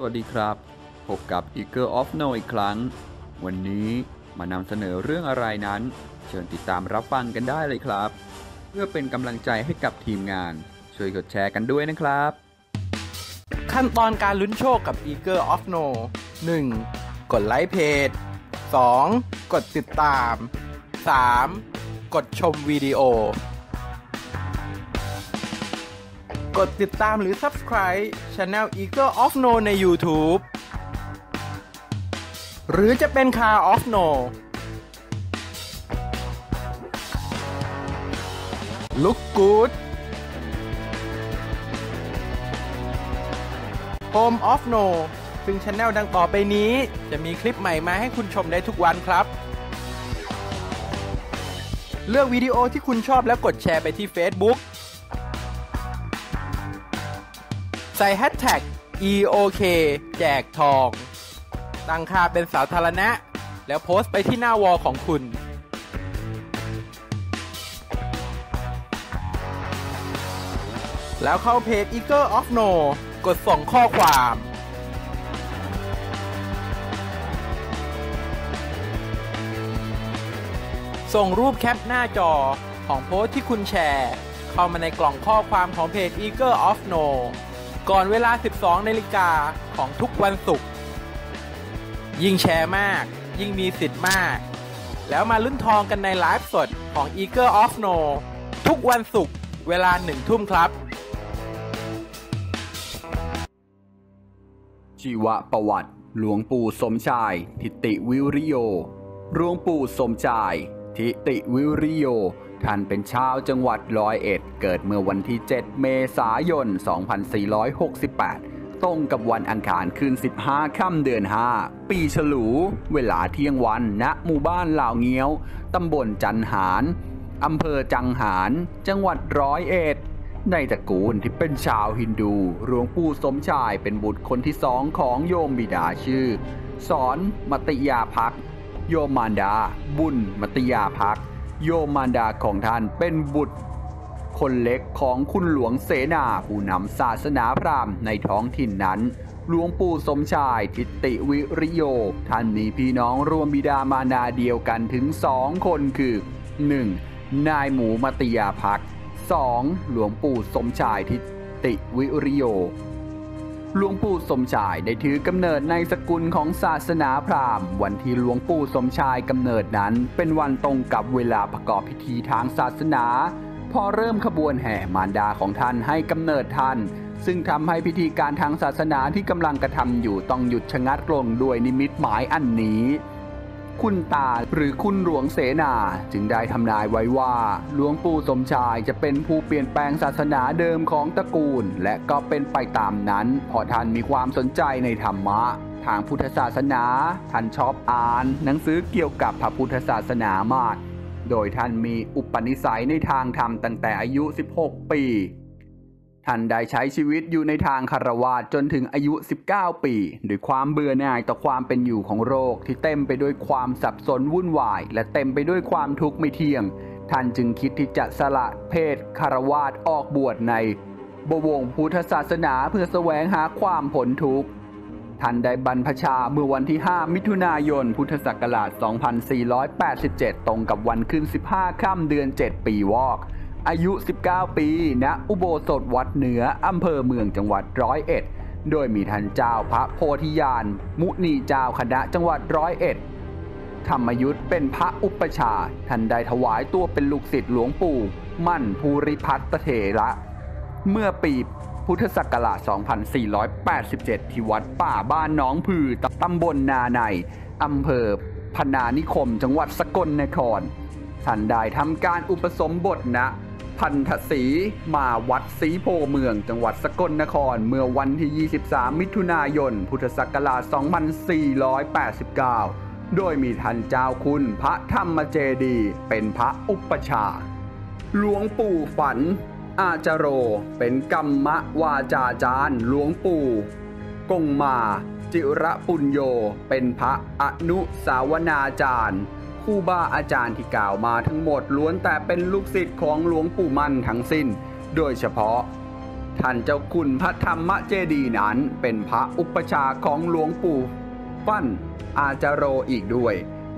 สวัสดีครับ พบกับ Eagle of No อีกครั้ง วันนี้มานำเสนอเรื่องอะไรนั้น เชิญติดตามรับฟังกันได้เลยครับ เพื่อเป็นกำลังใจให้กับทีมงาน ช่วยกดแชร์กันด้วยนะครับ ขั้นตอนการลุ้นโชคกับ Eager of No 1. กดไลค์เพจ 2. กดติดตาม 3. กดชมวิดีโอ กดติดตามหรือ Subscribe Channel Eager of No ใน YouTube หรือจะเป็น Car of No Look Good Home of No ซึ่งช anel ดังต่อไปนี้ จะมีคลิปใหม่มาให้คุณชมได้ทุกวันครับ เลือกวิดีโอที่คุณชอบแล้วกดแชร์ไปที่ Facebook ใส่ Hashtag EOK แจกทอง ตั้งค่าเป็นสาธารณะ แล้วโพสต์ไปที่หน้าวอลของคุณ แล้วเข้าเพจ Eagle of No กดส่งข้อความ ส่งรูปแคปหน้าจอของโพสต์ที่คุณแชร์ เข้ามาในกล่องข้อความของเพจ Eagle of No ก่อนเวลา 12นาฬิกาของทุกวันศุกร์ ยิ่งแชร์มาก ยิ่งมีสิทธิ์มาก แล้วมาลุ้นทองกันในไลฟ์สดของ Eagle of No ทุกวันศุกร์เวลาหนึ่งทุ่มครับ ชีวประวัติ หลวงปู่สมชาย ทิติวิริโยหลวงปู่สมชาย ทิติวิริโย ท่านเป็นชาวจังหวัดร้อยเอ็ด เกิดเมื่อวันที่ 7 เมษายน 2468 ตรงกับวันอังคารคืน 15 ค่ำเดือน 5 ปีฉลู เวลาเที่ยงวันณหมู่บ้านลาวเงี้ยว ตำบลจันหารอำเภอจังหาร จังหวัดร้อยเอ็ดในตระกูลที่เป็นชาวฮินดูหลวงปู่สมชายเป็นบุตรคนที่สองของโยมบิดาชื่อ สอนมติยาพัก โยมารดา บุญมัติยาพัก โยมารดาของท่านเป็นบุตร คนเล็กของคุณหลวงเสนาผู้นำศาสนาพราหมณ์ในท้องถิ่นนั้นหลวงปู่สมชายทิติวิริโย ท่านมีพี่น้องรวมบิดามารดาเดียวกันถึงสองคนคือ 1. นายหมูมัติยาพัก 2. หลวงปู่สมชายทิติวิริโย หลวงปู่สมชายได้ถือกำเนิดในสกุลของศาสนาพราหมณ์ วันที่หลวงปู่สมชายกำเนิดนั้น เป็นวันตรงกับเวลาประกอบพิธีทางศาสนา พอเริ่มขบวนแห่มารดาของท่านให้กำเนิดท่าน ซึ่งทำให้พิธีการทางศาสนาที่กำลังกระทำอยู่ต้องหยุดชะงักลงด้วยนิมิตหมายอันนี้ คุณตาหรือคุณหลวงเสนา จึงได้ทำนายไว้ว่า หลวงปู่สมชายจะเป็นผู้เปลี่ยนแปลงศาสนาเดิมของตระกูล และก็เป็นไปตามนั้นเพราะท่านมีความสนใจในธรรมะทางพุทธศาสนา ท่านชอบอ่าน หนังสือเกี่ยวกับพระพุทธศาสนามาก โดยท่านมีอุปนิสัยในทางธรรมตั้งแต่อายุ 16 ปี ท่านได้ใช้ชีวิตอยู่ในทางคารวาสจนถึงอายุ 19 ปีด้วยความเบื่อหน่ายต่อความเป็นอยู่ของโรคที่เต็มไปด้วยความสับสนวุ่นวาย และเต็มไปด้วยความทุกข์ไม่เที่ยง ท่านจึงคิดที่จะสละเพศคารวาสออกบวชในบวงพุทธศาสนาเพื่อแสวงหาความผลทุกข์ท่านได้บรรพชาเมื่อวันที่ 5 มิถุนายน พุทธศักราช 2487 ตรงกับวันขึ้น 15 ค่ำเดือน 7 ปีวอก อายุ 19 ปีณอุโบสถวัดเหนืออำเภอเมืองจังหวัดร้อยเอ็ด โดยมีท่านเจ้าพระโพธิญาณ มุนีเจ้าคณะจังหวัดร้อยเอ็ด ธรรมยุทธ์เป็นพระอุปชาท่านได้ถวายตัวเป็นลูกศิษย์หลวงปู่ มั่นภูริพัฒน์เถระ เมื่อปีพุทธศักราช 2487 ที่วัดป่าบ้านน้องผือตำบลนาในอำเภอพนานิคม จังหวัดสกลนครท่านได้ทำการอุปสมบทณ พันธสีมาวัดศรีโพเมือง จังหวัดสกลนคร เมื่อวันที่ 23 มิถุนายน พุทธศักราช 2489 โดยมีท่านเจ้าคุณพระธรรมเจดี เป็นพระอุปชา หลวงปู่ฝัน อาจโร เป็นกรรมวาจาจารย์หลวงปู่ กงมา จิระปุญโย เป็นพระอนุสาวนาจารย์ รูบาอาจารย์ที่กล่าวมาทั้งหมดล้วนแต่เป็นลูกศิษย์ของหลวงปู่มั่นทั้งสิ้น โดยเฉพาะ ท่านเจ้าคุณพระธรรมเจดีนั้นเป็นพระอุปชาของหลวงปู่ปั้นอาจารโรอีกด้วย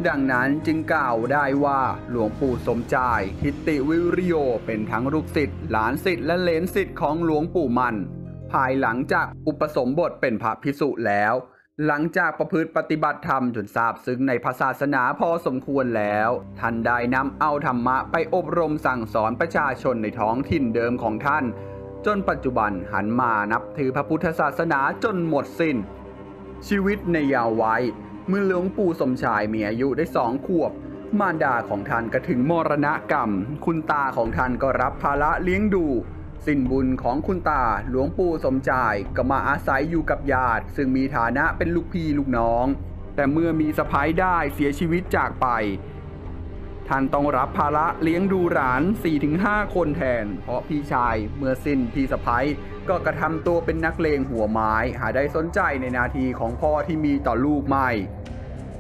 ดังนั้นจึงกล่าวได้ว่าหลวงปู่สมใจายทิติวิริโยเป็นทั้งลูกศิษย์หลานศิษย์และเลนศิษย์ของหลวงปู่มัน ภายหลังจากอุปสมบทเป็นพระภิกษุแล้ว หลังจากประพฤติปฏิบัติธรรมจนทราบซึ้งในพระศาสนาพอสมควรแล้ว ท่านได้นำเอาธรรมะไปอบรมสั่งสอนประชาชนในท้องถิ่นเดิมของท่าน จนปัจจุบันหันมานับถือพระพุทธศาสนาจนหมดสิน้น ชีวิตในยาววัยเมื่อหลวงปู่สมชายมีอายุได้สองขวบ มารดาของท่านก็ถึงมรณกรรม คุณตาของท่านก็รับภาระเลี้ยงดู สิ้นบุญของคุณตาหลวงปู่สมชายก็มาอาศัยอยู่กับญาติ ซึ่งมีฐานะเป็นลูกพี่ลูกน้อง แต่เมื่อมีสะพ้ายได้เสียชีวิตจากไป ท่านต้องรับภาระเลี้ยงดูหลาน 4-5 คนแทน เพราะพี่ชายเมื่อสิ้นพี่สะพ้ยก็กระทำตัวเป็นนักเลงหัวไม้ หาได้สนใจในนาทีของพ่อที่มีต่อลูกไม่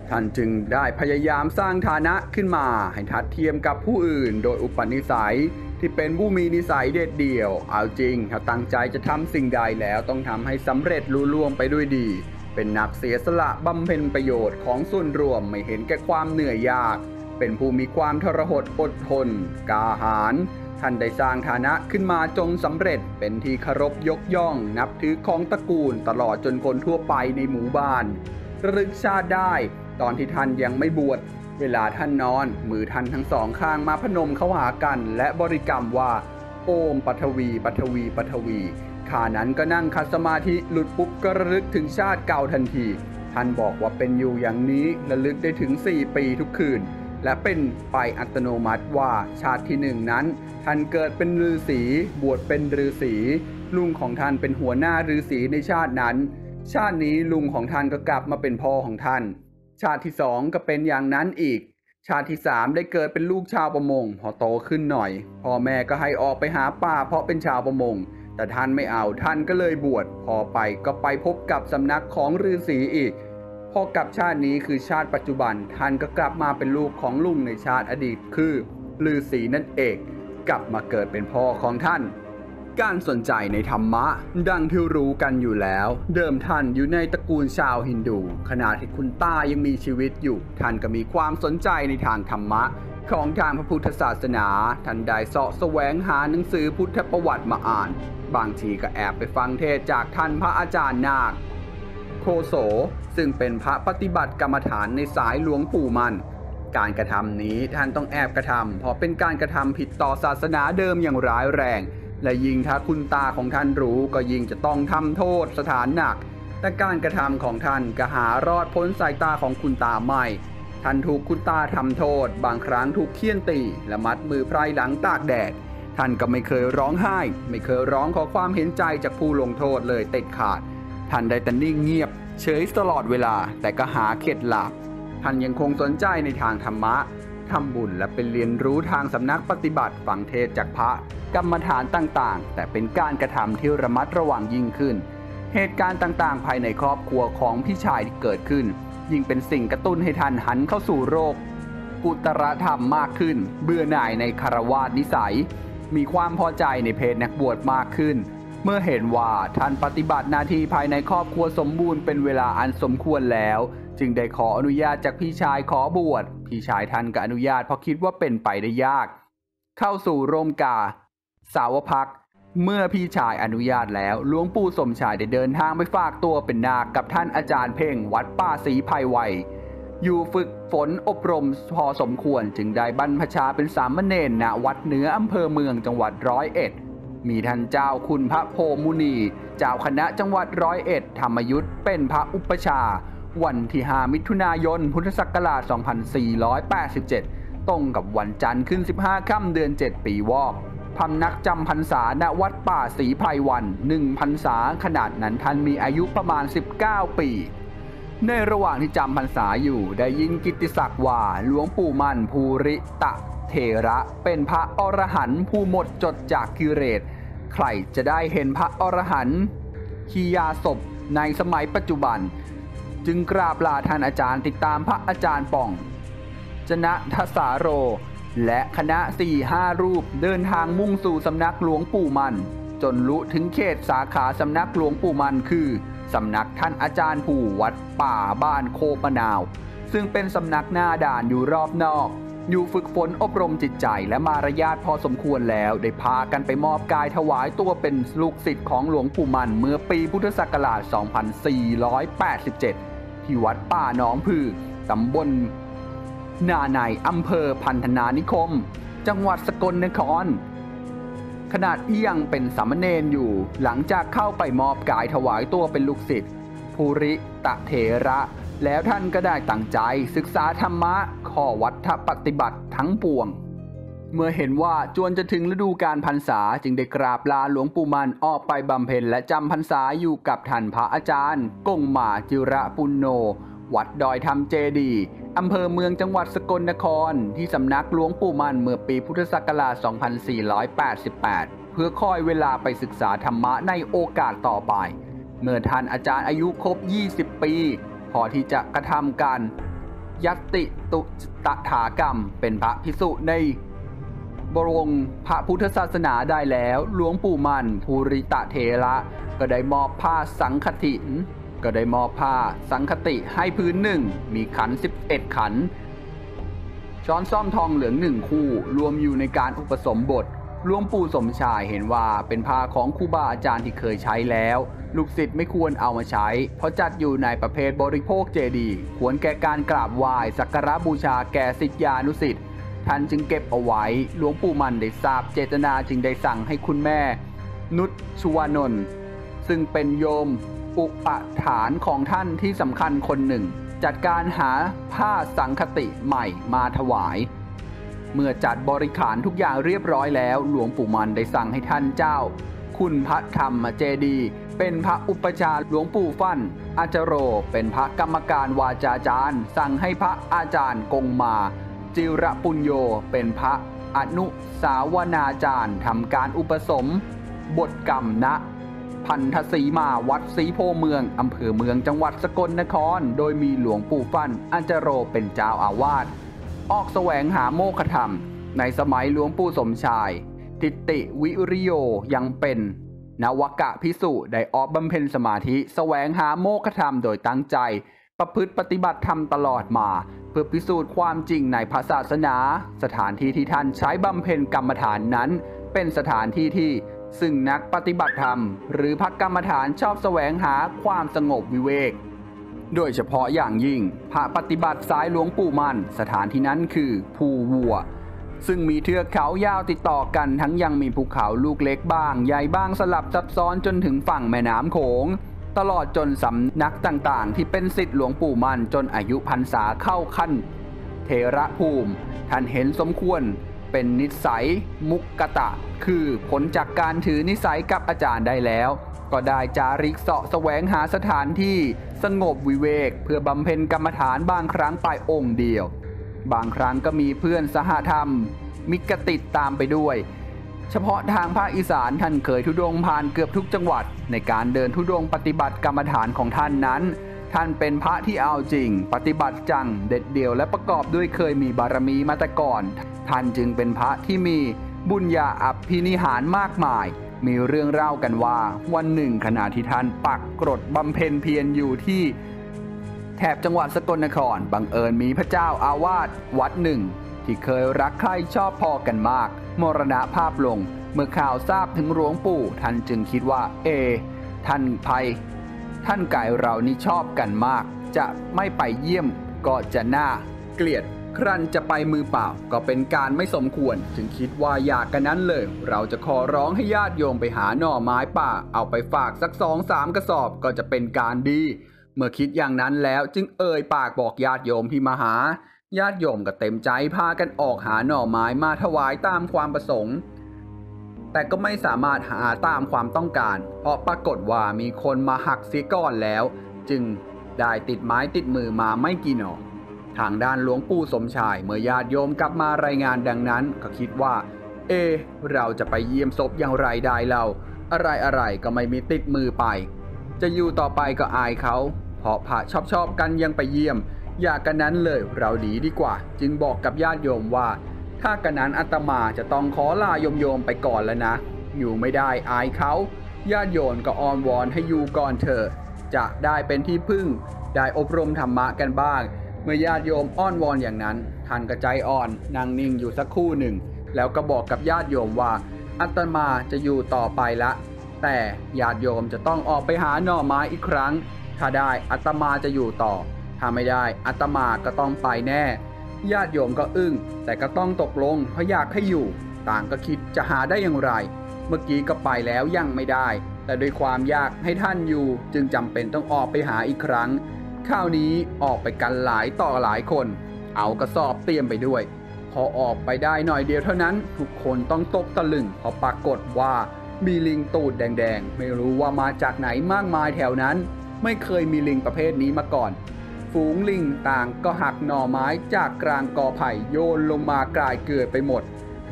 ท่านจึงได้พยายามสร้างฐานะขึ้นมาให้ทัดเทียมกับผู้อื่น โดยอุปนิสัย ที่เป็นผู้มีนิสัยเด็ดเดี่ยว เอาจริง ถ้าตั้งใจจะทำสิ่งใดแล้วต้องทำให้สำเร็จลุล่วงไปด้วยดี เป็นนักเสียสละบำเพ็ญประโยชน์ของส่วนรวมไม่เห็นแก่ความเหนื่อยยาก เป็นผู้มีความทรหดอดทน กาหาญท่านได้สร้างฐานะขึ้นมาจนสำเร็จเป็นที่เคารพยกย่อง นับถือของตระกูลตลอดจนคนทั่วไปในหมู่บ้านระลึกชาติได้ ตอนที่ท่านยังไม่บวช เวลาท่านนอน มือท่านทั้งสองข้างมาพนมเข้าหากัน และบริกรรมว่าโอมปัทวีปัทวีปัทวีขานั้นก็นั่งคัดสมาธิหลุดปุ๊บก็ระลึกถึงชาติเก่าทันที ท่านบอกว่าเป็นอยู่อย่างนี้ระลึกได้ถึง 4 ปีทุกคืน และเป็นไปอัตโนมัติว่าชาติที่หนึ่งนั้น ท่านเกิดเป็นฤาษีบวชเป็นฤาษีลุงของท่านเป็นหัวหน้าฤาษีในชาตินั้น ชาตินี้ลุงของท่านก็กลับมาเป็นพ่อของท่าน ชาติที่สองก็เป็นอย่างนั้นอีก ชาติที่สามได้เกิดเป็นลูกชาวประมง พอโตขึ้นหน่อย พ่อแม่ก็ให้ออกไปหาป่าเพราะเป็นชาวประมง แต่ท่านไม่เอาท่านก็เลยบวช พอไปก็ไปพบกับสำนักของฤาษีอีก พอกลับชาตินี้คือชาติปัจจุบัน ท่านก็กลับมาเป็นลูกของลุงในชาติอดีตคือฤาษีนั่นเอง กลับมาเกิดเป็นพ่อของท่าน การสนใจในธรรมะ ดังที่รู้กันอยู่แล้ว เดิมท่านอยู่ในตระกูลชาวฮินดู ขณะที่คุณตายังมีชีวิตอยู่ ท่านก็มีความสนใจในทางธรรมะ ของทางพระพุทธศาสนา ท่านได้เสาะแสวงหาหนังสือพุทธประวัติมาอ่าน บางทีก็แอบไปฟังเทศจากท่านพระอาจารย์นาค โคโสซึ่งเป็นพระปฏิบัติกรรมฐานในสายหลวงปู่มันการกระทำนี้ท่านต้องแอบกระทำเพราะเป็นการกระทำผิดต่อศาสนาเดิมอย่างร้ายแรง และยิ่งถ้าคุณตาของท่านรู้ก็ยิ่งจะต้องทำโทษสถานหนัก แต่การกระทำของท่านก็หารอดพ้นสายตาของคุณตาไม่ ท่านถูกคุณตาทำโทษ บางครั้งถูกเคี่ยนตีและมัดมือไพรหลังตากแดด ท่านก็ไม่เคยร้องไห้ ไม่เคยร้องขอความเห็นใจจากผู้ลงโทษเลยเด็ดขาด ท่านได้แต่นิ่งเงียบ เฉยตลอดเวลา แต่ก็หาเข็ดหลาบท่านยังคงสนใจในทางธรรมะทำบุญและเป็นเรียนรู้ทางสำนักปฏิบัติฟังเทศจากพระ กรรมฐานต่างๆ แต่เป็นการกระทำที่ระมัดระวังยิ่งขึ้น เหตุการณ์ต่างๆ ภายในครอบครัวของพี่ชายที่เกิดขึ้น ยิ่งเป็นสิ่งกระตุ้นให้ท่านหันเข้าสู่โรค กุตรธรรมมากขึ้น เบื่อหน่ายในคารวาสนิสัย มีความพอใจในเพศนักบวชมากขึ้น เมื่อเห็นว่าท่านปฏิบัติหน้าที่ภายในครอบครัวสมบูรณ์เป็นเวลาอันสมควรแล้ว จึงได้ขออนุญาตจากพี่ชายขอบวชพี่ชายท่านก็อนุญาตเพราะคิดว่าเป็นไปได้ยากเข้าสู่ร่มกา สาวพัก เมื่อพี่ชายอนุญาตแล้วหลวงปู่สมชายได้เดินทางไปฝากตัวเป็นนาคกับท่านอาจารย์เพ่งวัดป้าศรีภัยไวอยู่ฝึกฝนอบรมพอสมควรจึงได้บรรพชาเป็นสามเณรณวัดเหนืออำเภอเมืองจังหวัดร้อยเอ็ด มีท่านเจ้าคุณพระโพมุนี เจ้าคณะจังหวัดร้อยเอ็ด ธรรมยุทธเป็นพระอุปชา วันที่ 5 มิถุนายน พุทธศักราช 2487 ตรงกับวันจันทร์ขึ้น 15 ค่ำเดือน 7 ปีวอก พำนักจำพรรษาณวัดป่าศรีไพรวันหนึ่งพรรษาขนาดนั้นท่านมีอายุประมาณ 19 ปี ในระหว่างที่จำพรรษาอยู่ได้ยินกิติศักดิ์ว่าหลวงปู่มันภูริตะเถระเป็นพระอรหันต์ผู้หมดจดจากกิเลสใครจะได้เห็นพระอรหันต์ขียาศพในสมัยปัจจุบัน จึงกราบลาท่านอาจารย์ติดตามพระอาจารย์ป่อง จนะทสาโร และคณะสี่ห้ารูปเดินทางมุ่งสู่สำนักหลวงปู่มัน จนรู้ถึงเขตสาขาสำนักหลวงปู่มันคือ สำนักท่านอาจารย์ผู้วัดป่าบ้านโคปะนาว ซึ่งเป็นสำนักหน้าด่านอยู่รอบนอก อยู่ฝึกฝนอบรมจิตใจและมารยาทพอสมควรแล้ว ได้พากันไปมอบกายถวายตัวเป็นลูกศิษย์ของหลวงปู่มันเมื่อปีพุทธศักราช 2487 ที่วัดป่าหนองผือตำบล นาในอำเภอพันธนานิคม จังหวัดสกลนคร ขนาดที่ยังเป็นสามเณรอยู่หลังจากเข้าไปมอบกายถวายตัวเป็นลูกศิษย์ภูริตะเถระ แล้วท่านก็ได้ตั้งใจศึกษาธรรมะข้อวัดปฏิบัติทั้งปวง เมื่อเห็นว่าจวนจะถึงฤดูการพรรษาจึงได้กราบลาหลวงปู่มันออกไปบำเพ็ญและจำพรรษาอยู่กับท่านพระอาจารย์กงหมาจิระปุณโน วัดดอยธรรมเจดีอำเภอเมืองจังหวัดสกลนคร ที่สำนักหลวงปู่มันเมื่อปีพุทธศักราช 2488 เพื่อคอยเวลาไปศึกษาธรรมะในโอกาสต่อไป เมื่อท่านอาจารย์อายุครบ 20 ปี พอที่จะกระทำการยัติตุตถากรรมเป็นพระพิสุในบรมพระพุทธศาสนาได้แล้ว หลวงปู่มันภูริตะเถระก็ได้มอบผ้าสังคติน ก็ได้มอบผ้าสังคติให้พื้นหนึ่งมีขัน 11 ขัน ช้อนซ่อมทองเหลืองหนึ่งคู่ รวมอยู่ในการอุปสมบทหลวงปู่สมชายเห็นว่าเป็นผ้าของครูบาอาจารย์ที่เคยใช้แล้ว ลูกศิษย์ไม่ควรเอามาใช้ เพราะจัดอยู่ในประเภทบริโภคเจดีย์ควรแก่การกราบไหว้สักการะบูชาแก่ศิษยานุศิษย์ท่านจึงเก็บเอาไว้ หลวงปู่มันได้ทราบเจตนาจึงได้สั่งให้คุณแม่ นุชชวานนท์ซึ่งเป็นโยม อุปฐานของท่านที่สำคัญคนหนึ่ง จัดการหาผ้าสังคติใหม่มาถวาย เมื่อจัดบริขารทุกอย่างเรียบร้อยแล้ว หลวงปู่มันได้สั่งให้ท่านเจ้า คุณพระธรรมเจดี เป็นพระอุปชาหลวงปู่ฟั่น อาจารโร เป็นพระกรรมการวาจาจารย์ สั่งให้พระอาจารย์กงมา จิระปุญโยเป็นพระอนุสาวนาจารย์ทำการอุปสม บทกรรมณ พันธสีมาวัดศรีโพเมือง อำเภอเมืองจังหวัดสกลนคร โดยมีหลวงปู่ฟั่น อัญจโรเป็นเจ้าอาวาส ออกแสวงหาโมฆะธรรม ในสมัยหลวงปู่สมชายติติวิริโยยังเป็น นวกะพิสุได้ออกบำเพ็ญสมาธิแสวงหาโมฆะธรรมโดยตั้งใจ ประพฤติปฏิบัติธรรมตลอดมา เพื่อพิสูจน์ความจริงในพระศาสนา สถานที่ที่ท่านใช้บำเพ็ญกรรมฐานนั้น เป็นสถานที่ที่ ซึ่งนักปฏิบัติธรรม หรือพักกรรมฐานชอบแสวงหาความสงบวิเวก โดยเฉพาะอย่างยิ่ง พระปฏิบัติสายหลวงปู่มัน สถานที่นั้นคือภูวัว ซึ่งมีเทือกเขายาวติดต่อกันทั้งยังมีภูเขาลูกเล็กบ้าง ใหญ่บ้างสลับซับซ้อนจนถึงฝั่งแม่น้ำโขงตลอดจนสำนักต่างๆ ที่เป็นสิทธิหลวงปู่มันจนอายุพรรษาเข้าขั้น เทระภูมิ ท่านเห็นสมควร เป็นนิสัยมุกกะตะ คือผลจากการถือนิสัยกับอาจารย์ได้แล้ว ก็ได้จาริกเสาะแสวงหาสถานที่สงบวิเวก เพื่อบำเพ็ญกรรมฐานบางครั้งไปองค์เดียว บางครั้งก็มีเพื่อนสหธรรม มิกติดตามไปด้วย เฉพาะทางภาคอีสานท่านเคยทุดงผ่านเกือบทุกจังหวัด ในการเดินทุดงปฏิบัติกรรมฐานของท่านนั้น ท่านเป็นพระที่เอาจริง ปฏิบัติจัง เด็ดเดี่ยวและประกอบด้วยเคยมีบารมีมาแต่ก่อน ท่านจึงเป็นพระที่มีบุญญาอภินิหารมากมาย มีเรื่องเล่ากันว่าวันหนึ่งขณะที่ท่านปักกรดบำเพ็ญเพียรอยู่ที่แถบจังหวัดสกลนคร บังเอิญมีพระเจ้าอาวาสวัดหนึ่ง ที่เคยรักใคร่ชอบพอกันมาก มรณภาพลง เมื่อข่าวทราบถึงหลวงปู่ ท่านจึงคิดว่า เอ ท่านภัย ท่านไก่เรานี่ชอบกันมาก จะไม่ไปเยี่ยมก็จะน่าเกลียดครั้นจะไปมือเปล่าก็เป็นการไม่สมควร จึงคิดว่าอยากกันนั้นเลย เราจะขอร้องให้ญาติโยมไปหาหน่อไม้ป่า เอาไปฝากสักสองสามกระสอบก็จะเป็นการดี เมื่อคิดอย่างนั้นแล้วจึงเอ่ยปากบอกญาติโยมที่มาหา ญาติโยมก็เต็มใจพากันออกหาหน่อไม้มาถวายตามความประสงค์ แต่ก็ไม่สามารถหาตามความต้องการ เพราะปรากฏว่ามีคนมาหักเสียก่อนแล้ว จึงได้ติดไม้ติดมือมาไม่กี่หนอทางด้านหลวงปู่สมชายเมื่อญาติโยมกลับมารายงานดังนั้น ก็คิดว่า เอ เราจะไปเยี่ยมศพอย่างไรได้เราอะไรอะไรก็ไม่มีติดมือไป จะอยู่ต่อไปก็อายเขาเพราะพระชอบชอบกันยังไปเยี่ยม อยากกันนั้นเลยเราดีดีกว่า จึงบอกกับญาติโยมว่า ถ้ากันนั้นอาตมาจะต้องขอลาโยมโยมๆไปก่อนแล้วนะ อยู่ไม่ได้อายเขาญาติโยมก็อ้อนวอนให้อยู่ก่อนเถอะจะได้เป็นที่พึ่ง ได้อบรมธรรมะกันบ้าง เมื่อญาติโยมอ้อนวอนอย่างนั้นท่านก็ใจอ่อนนั่งนิ่งอยู่สักครู่หนึ่ง แล้วก็บอกกับญาติโยมว่าอาตมาจะอยู่ต่อไปละ แต่ญาติโยมจะต้องออกไปหาหน่อไม้อีกครั้ง ถ้าได้อาตมาจะอยู่ต่อ ถ้าไม่ได้อาตมาก็ต้องไปแน่ ญาติโยมก็อึ้ง แต่ก็ต้องตกลงเพราะอยากให้อยู่ ต่างก็คิดจะหาได้อย่างไร เมื่อกี้ก็ไปแล้วยังไม่ได้ แต่ด้วยความยากให้ท่านอยู่ จึงจำเป็นต้องออกไปหาอีกครั้งคราวนี้ออกไปกันหลายต่อหลายคน เอากระสอบเตรียมไปด้วย พอออกไปได้หน่อยเดียวเท่านั้น ทุกคนต้องตกตะลึงเพราะปรากฏว่ามีลิงตูดแดงๆ ไม่รู้ว่ามาจากไหนมากมายแถวนั้น ไม่เคยมีลิงประเภทนี้มาก่อน ฝูงลิงต่างก็หักหน่อไม้จากกลางกอไผ่โยนลงมากลายเกลื่อไปหมด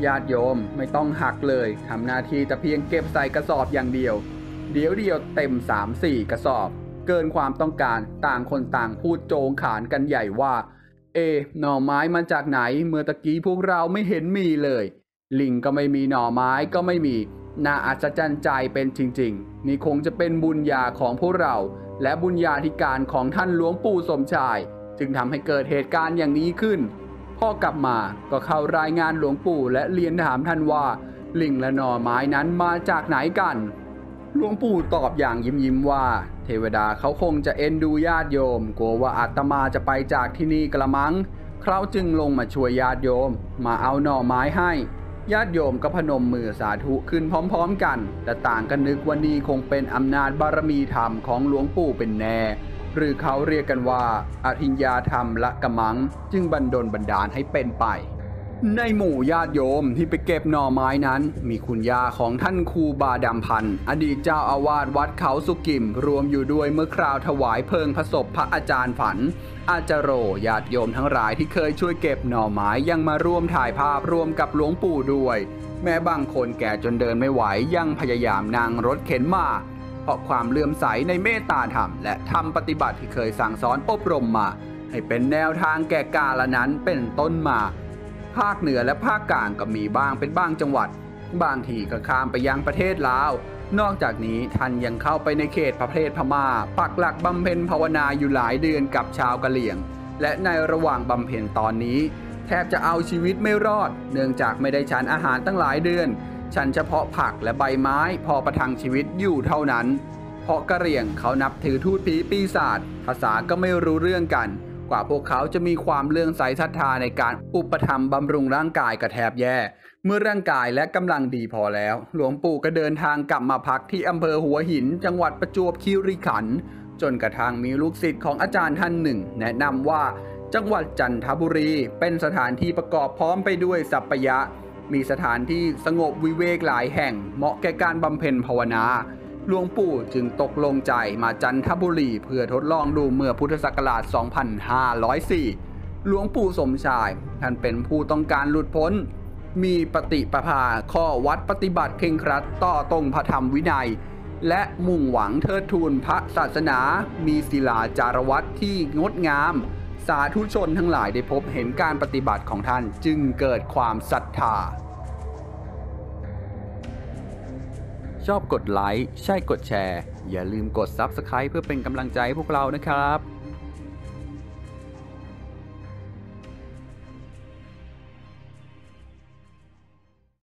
ญาติโยมไม่ต้องหักเลยทำหน้าที่แต่เพียงเก็บใส่กระสอบอย่างเดียว เดี๋ยวเดียวเต็ม 3-4 กระสอบ เกินความต้องการต่างคนต่างพูดโจงขานกันใหญ่ว่า เอะหน่อไม้มาจากไหน เมื่อตะกี้พวกเราไม่เห็นมีเลย ลิงก็ไม่มีหน่อไม้ก็ไม่มี น่าอัศจรรย์ใจเป็นจริง ๆ นี่คงจะเป็นบุญญาของพวกเรา และบุญญาธิการของท่านหลวงปู่สมชาย จึงทำให้เกิดเหตุการณ์อย่างนี้ขึ้น พ่อกลับมาก็เข้ารายงานหลวงปู่และเรียนถามท่านว่า ลิงและหน่อไม้นั้นมาจากไหนกัน หลวงปู่ตอบอย่างยิ้มยิ้มๆว่า เทวดาเขาคงจะเอ็นดูญาติโยม กลัวว่าอาตมาจะไปจากที่นี่กระมัง เขาจึงลงมาช่วยญาติโยม มาเอาหน่อไม้ให้ ญาติโยมก็พนมมือสาธุขึ้นพร้อมๆกัน แต่ต่างกันนึกว่านี่คงเป็นอำนาจบารมีธรรมของหลวงปู่เป็นแน่ หรือเขาเรียกกันว่าอธิญญาธรรมละกะมัง จึงบันดลบันดาลให้เป็นไป ในหมู่ญาติโยมที่ไปเก็บหน่อไม้นั้น มีคุณยาของท่านครูบาดำพันธ์อดีตเจ้าอาวาสวัดเขาสุกิม รวมอยู่ด้วยเมื่อคราวถวายเพลิงพระศพพระอาจารย์ฝัน อาจารโรญาติโยมทั้งหลายที่เคยช่วยเก็บหน่อไม้ยังมาร่วมถ่ายภาพร่วมกับหลวงปู่ด้วย แม้บางคนแก่จนเดินไม่ไหวยังพยายามนั่งรถเข็นมาเพราะความเลื่อมใสในเมตตาธรรม และธรรมปฏิบัติที่เคยสั่งสอนอบรมมา ให้เป็นแนวทางแก่กาละนั้นเป็นต้นมา ภาคเหนือและภาคกลางก็มีบ้างเป็นบ้างจังหวัด บางทีก็ข้ามไปยังประเทศลาว นอกจากนี้ท่านยังเข้าไปในเขตประเทศพม่า ปักหลักบำเพ็ญภาวนาอยู่หลายเดือนกับชาวกะเหรี่ยง และในระหว่างบำเพ็ญตอนนี้ แทบจะเอาชีวิตไม่รอด เนื่องจากไม่ได้ฉันอาหารตั้งหลายเดือนฉันเฉพาะผักและใบไม้พอประทังชีวิตอยู่เท่านั้น เพราะกะเหรี่ยงเขานับถือทูตผีปีศาจภาษาก็ไม่รู้เรื่องกัน กว่าพวกเขาจะมีความเลื่องใสศรัทธาในการอุปถัมบำรุงร่างกายกระแทบแย่ เมื่อร่างกายและกำลังดีพอแล้ว หลวงปู่ก็เดินทางกลับมาพักที่อำเภอหัวหิน จังหวัดประจวบคีรีขันธ์จนกระทั่งมีลูกศิษย์ของอาจารย์ท่านหนึ่ง แนะนำว่าจังหวัดจันทบุรีเป็นสถานที่ประกอบพร้อมไปด้วยสัปยะ มีสถานที่สงบวิเวกหลายแห่งเหมาะแก่การบำเพ็ญภาวนา หลวงปู่จึงตกลงใจมาจันทบุรีเพื่อทดลองดูเมื่อพุทธศักราช 2504 หลวงปู่สมชายท่านเป็นผู้ต้องการหลุดพ้น มีปฏิปภาข้อวัดปฏิบัติเคร่งครัดต่อตรงพระธรรมวินัย และมุ่งหวังเทิดทูนพระศาสนา มีศิลาจารวัตที่งดงาม สาธุชนทั้งหลายได้พบเห็นการปฏิบัติของท่านจึงเกิดความศรัทธา ชอบกดไลค์ ใช่กดแชร์ อย่าลืมกด Subscribe เพื่อเป็นกำลังใจให้พวกเรานะครับ